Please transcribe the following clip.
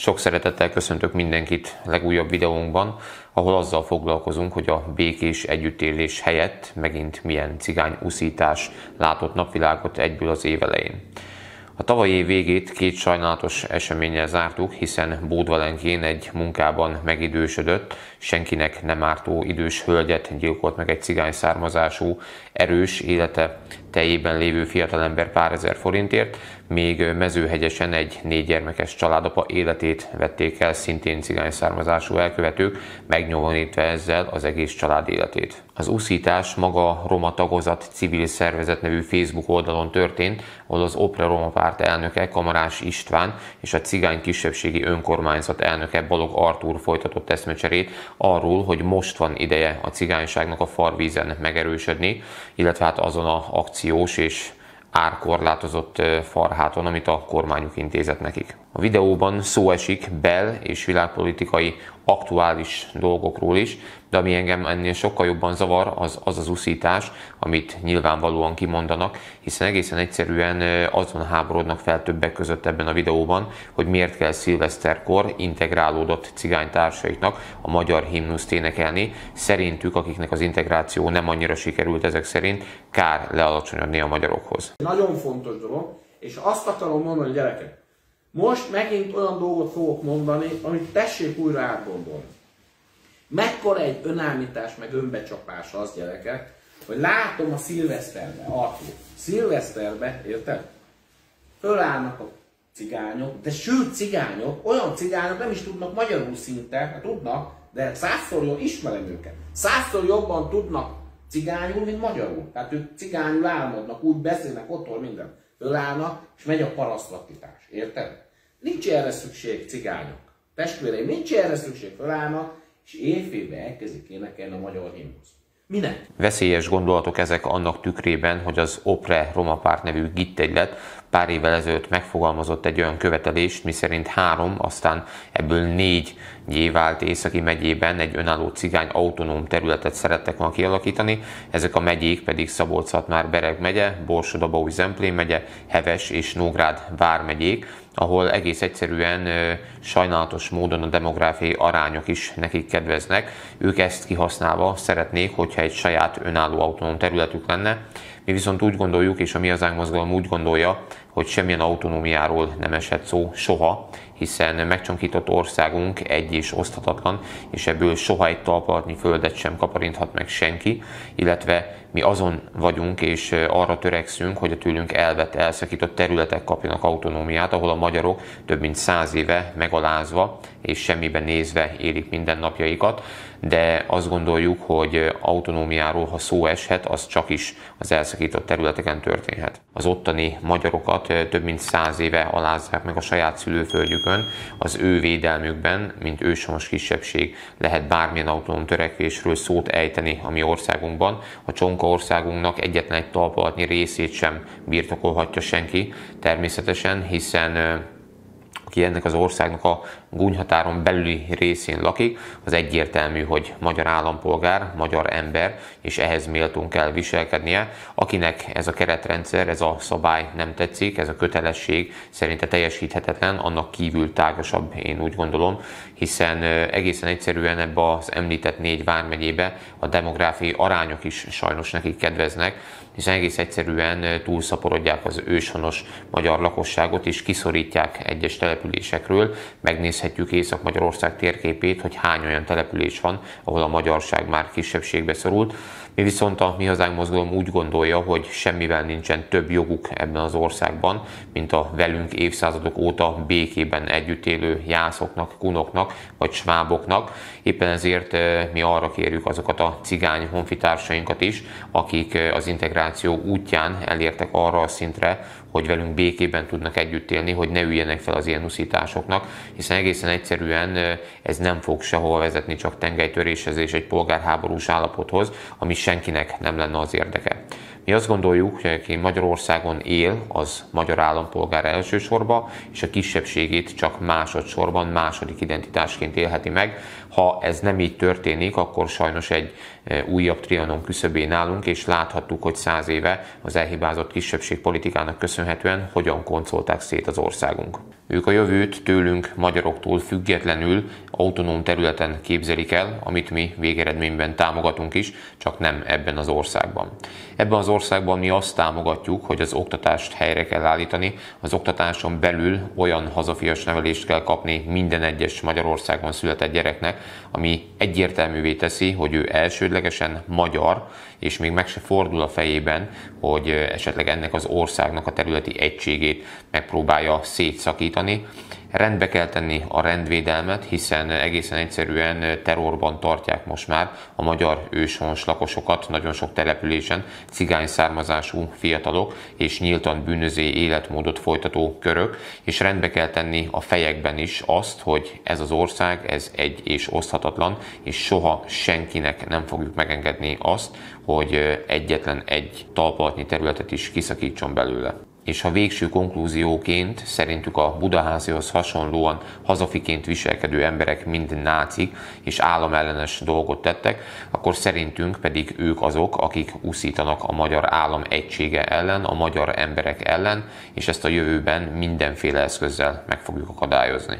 Sok szeretettel köszöntök mindenkit legújabb videónkban, ahol azzal foglalkozunk, hogy a békés együttélés helyett megint milyen cigány uszítás látott napvilágot egyből az év elején. A tavalyi év végét két sajnálatos eseménnyel zártuk, hiszen Bódvalenkén egy munkában megidősödött, senkinek nem ártó idős hölgyet gyilkolt meg egy cigány származású, erős, élete teljében lévő fiatalember pár ezer forintért, még mezőhegyesen egy négy gyermekes családapa életét vették el szintén cigány származású elkövetők, megnyomorítva ezzel az egész család életét. Az úszítás maga Roma tagozat civil szervezet nevű Facebook oldalon történt, ahol az Opera Roma párt elnöke Kamarás István és a cigány kisebbségi önkormányzat elnöke Balog Artúr folytatott eszmecserét arról, hogy most van ideje a cigányságnak a farvízen megerősödni, illetve hát azon a akciós és árkorlátozott farháton, amit a kormányuk intézett nekik. A videóban szó esik bel- és világpolitikai aktuális dolgokról is, de ami engem ennél sokkal jobban zavar, az az, az uszítás, amit nyilvánvalóan kimondanak, hiszen egészen egyszerűen azon háborodnak fel többek között ebben a videóban, hogy miért kell szilveszterkor integrálódott cigánytársaiknak a magyar himnuszt énekelni. Szerintük, akiknek az integráció nem annyira sikerült ezek szerint, kár lealacsonyodni a magyarokhoz. Nagyon fontos dolog, és azt akarom mondani, gyerekek, most megint olyan dolgot fogok mondani, amit tessék újra átgondolni. Mekkora egy önállítás, meg önbecsapás az, gyerekek, hogy látom a szilveszterbe, Artur, szilveszterbe, érted? Fölállnak a cigányok, de sőt cigányok, olyan cigányok nem is tudnak magyarul szinte, hát tudnak, de százszor jól ismerem őket. Százszor jobban tudnak cigányul, mint magyarul. Tehát ők cigányul álmodnak, úgy beszélnek otthon minden. Fölállnak, és megy a parasztlakítás. Érted? Nincs erre szükség, cigányok. Testvéreim, nincs erre szükség, fölállnak, és éjfélbe elkezdik énekelni a magyar himnusz. Minek? Veszélyes gondolatok ezek annak tükrében, hogy az OPRE Roma Párt nevű gittegylet pár évvel ezelőtt megfogalmazott egy olyan követelést, miszerint három, aztán ebből négy gyévált északi megyében egy önálló cigány autonóm területet szerettek volna kialakítani, ezek a megyék pedig szabolcs már Bereg megye, Borsod-Abaúj Zemplén megye, Heves és Nógrád vármegyék, ahol egész egyszerűen sajnálatos módon a demográfiai arányok is nekik kedveznek. Ők ezt kihasználva szeretnék, hogyha egy saját önálló autonóm területük lenne. Mi viszont úgy gondoljuk, és a Mi Hazánk Mozgalom úgy gondolja, hogy semmilyen autonómiáról nem esett szó soha, hiszen megcsonkított országunk egy és oszthatatlan, és ebből soha egy talpalatnyi földet sem kaparinthat meg senki, illetve mi azon vagyunk és arra törekszünk, hogy a tőlünk elvett, elszakított területek kapjanak autonómiát, ahol a magyarok több mint száz éve megalázva és semmiben nézve élik mindennapjaikat, de azt gondoljuk, hogy autonómiáról, ha szó eshet, az csak is az elszakított területeken történhet. Az ottani magyarokat több mint száz éve alázzák meg a saját szülőföldjükön, az ő védelmükben, mint őshonos kisebbség lehet bármilyen autonóm törekvésről szót ejteni a mi országunkban. A csonka országunknak egyetlen egy talpalatnyi részét sem birtokolhatja senki, természetesen, hiszen aki ennek az országnak a gúnyhatáron belüli részén lakik, az egyértelmű, hogy magyar állampolgár, magyar ember, és ehhez méltón kell viselkednie. Akinek ez a keretrendszer, ez a szabály nem tetszik, ez a kötelesség szerinte teljesíthetetlen, annak kívül tágasabb, én úgy gondolom, hiszen egészen egyszerűen ebbe az említett négy vármegyébe a demográfiai arányok is sajnos nekik kedveznek, hiszen egész egyszerűen túlszaporodják az őshonos magyar lakosságot, és kiszorítják egyes településekről. Megnézhetjük Észak-Magyarország térképét, hogy hány olyan település van, ahol a magyarság már kisebbségbe szorult. Mi viszont a Mi Hazánk Mozgalom úgy gondolja, hogy semmivel nincsen több joguk ebben az országban, mint a velünk évszázadok óta békében együtt élő jászoknak, kunoknak vagy sváboknak. Éppen ezért mi arra kérjük azokat a cigány honfitársainkat is, akik az integráció útján elértek arra a szintre, hogy velünk békében tudnak együtt élni, hogy ne üljenek fel az ilyen uszításoknak, hiszen egészen egyszerűen ez nem fog sehol vezetni, csak tengelytöréshez és egy polgárháborús állapothoz, ami senkinek nem lenne az érdeke. Mi azt gondoljuk, hogy aki Magyarországon él, az magyar állampolgár elsősorban, és a kisebbségét csak másodszorban, második identitásként élheti meg. Ha ez nem így történik, akkor sajnos egy e, újabb trianon küszöbén állunk, és láthattuk, hogy száz éve az elhibázott kisebbségpolitikának köszönhetően hogyan koncolták szét az országunk. Ők a jövőt tőlünk, magyaroktól függetlenül autonóm területen képzelik el, amit mi végeredményben támogatunk is, csak nem ebben az országban. Ebben az országban mi azt támogatjuk, hogy az oktatást helyre kell állítani, az oktatáson belül olyan hazafias nevelést kell kapni minden egyes Magyarországon született gyereknek, ami egyértelművé teszi, hogy ő elsődlegesen magyar, és még meg se fordul a fejében, hogy esetleg ennek az országnak a területi egységét megpróbálja szétszakítani, rendbe kell tenni a rendvédelmet, hiszen egészen egyszerűen terrorban tartják most már a magyar őshons lakosokat nagyon sok településen, cigány származású fiatalok és nyíltan bűnözé életmódot folytató körök, és rendbe kell tenni a fejekben is azt, hogy ez az ország, ez egy és oszthatatlan, és soha senkinek nem fogjuk megengedni azt, hogy egyetlen egy talpaltnyi területet is kiszakítson belőle és ha végső konklúzióként szerintük a budaházihoz hasonlóan hazafiként viselkedő emberek mind nácik és államellenes dolgot tettek, akkor szerintünk pedig ők azok, akik úszítanak a magyar állam egysége ellen, a magyar emberek ellen, és ezt a jövőben mindenféle eszközzel meg fogjuk akadályozni.